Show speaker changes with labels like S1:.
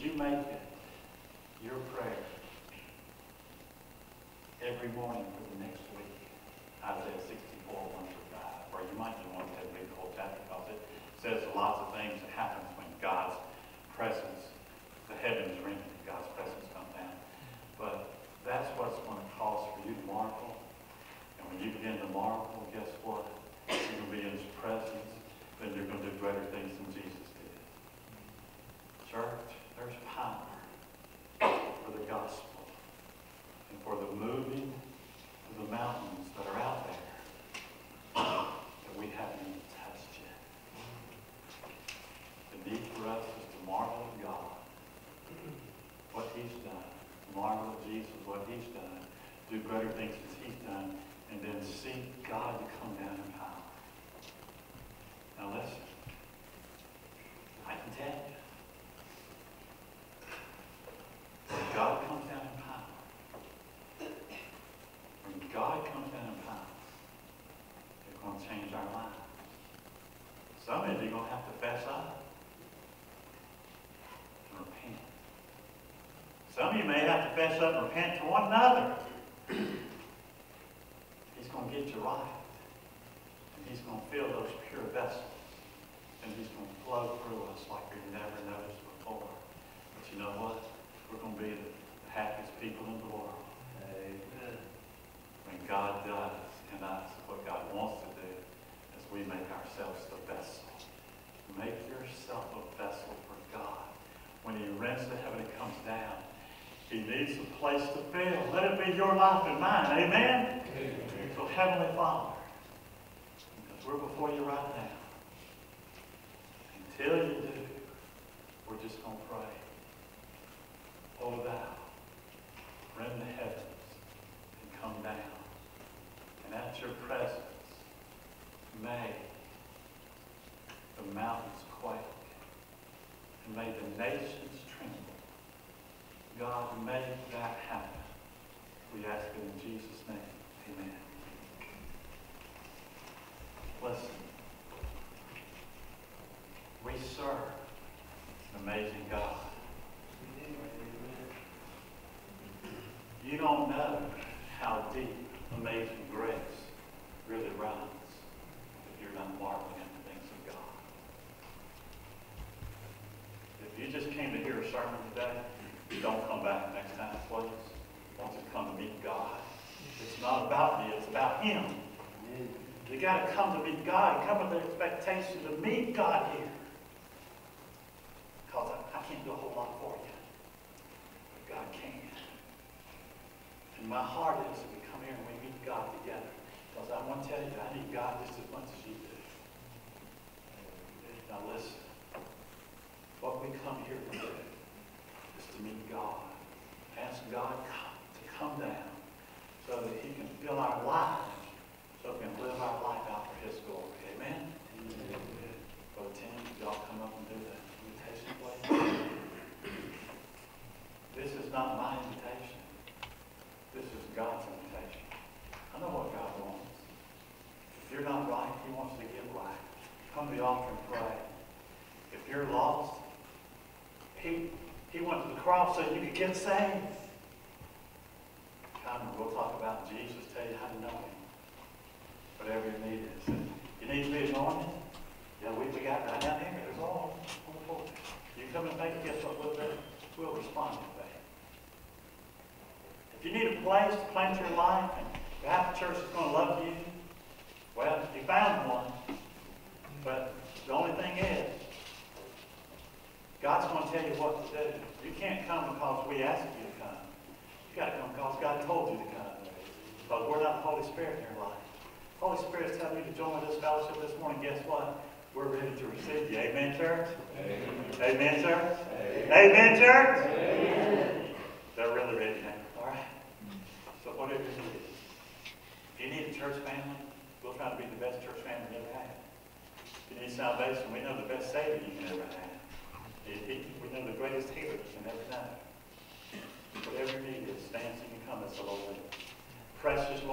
S1: you make it your prayer every morning for the next week, Isaiah 64, 1 through 5, or you might even want to read the whole chapter because it says lots of things that happen when God's presence, the heavens ring, God's presence comes down. But that's what's going to cause for you to marvel. And when you begin to marvel, guess what? You're going to be in His presence. Then you're going to do greater things than Jesus did. Church, there's power for the gospel and for the moving of the mountains that are out there that we haven't even touched yet. The need for us is to marvel at God, what He's done. Marvel at Jesus, what He's done. Do greater things as He's done. And then seek God to come down in power. Now listen. I can tell you. When God comes down in power, when God comes down in power, it's going to change our lives. Some of you are going to have to fess up and repent. Some of you may have to fess up and repent to one another. He's going to get you right. And he's going to fill those pure vessels. And he's going to flow through us like we've never noticed before. But you know what? We're going to be the happiest people in the world.
S2: Amen.
S1: When God does in us what God wants to do is we make ourselves the vessel. Make yourself a vessel for God. When he rents the heaven and comes down, he needs a place to fill. Let it be your life and mine. Amen?
S2: Amen.
S1: So Heavenly Father, because we're before you right now, until you do, we're just going to pray. O thou, rend the heavens and come down. And at your presence, may the mountains quake. And may the nations tremble. God, make that happen. We ask it in Jesus' name. Amen. Listen. We serve an amazing God. You don't know how deep amazing grace really runs if you're not marveling at the things of God. If you just came to hear a sermon today, don't come back next time, please. Want to come to meet God. It's not about me, it's about Him. You got to come to meet God. Come with the expectation to meet God here. Because I, I can't do a whole lot for you. But God can. And my heart is that we come here and we meet God together. Because I want to tell you, I need God just as much as you do. Now listen. What we come here meet God. Ask God to come down so that he can fill our lives so we can live our life out for his glory. Amen? Brother Tim, y'all come up and do the invitation, please. This is not my invitation. This is God's invitation. I know what God wants. If you're not right, he wants to get right. Come to the altar and pray. If you're lost, he, he went to the cross so you could get saved. Come, we'll talk about Jesus, tell you how to know him whatever you need is. You need to be anointed? Yeah, we, we got right down here. There's all on the. You come and make guess what we'll do? We'll respond to that. If you need a place to plant your life and perhaps the church is going to love you, well, you found one. But the only thing is, God's going to tell you what to do. You can't come because we asked you to come. You got to come because God told you to come. Because we're not the Holy Spirit in your life. Holy Spirit's telling you to join this fellowship this morning. Guess what? We're ready to receive you. Amen, church?
S2: Amen.
S1: Amen, church?
S2: Amen.
S1: Amen, church? They're really ready now. All right? So whatever you need. If you need a church family, we'll try to be the best church family you ever had. If you need salvation, we know the best Savior you can ever have. He- he- We know the greatest healer you can ever know. Whatever need is dancing and come as the Lord. Precious Lord.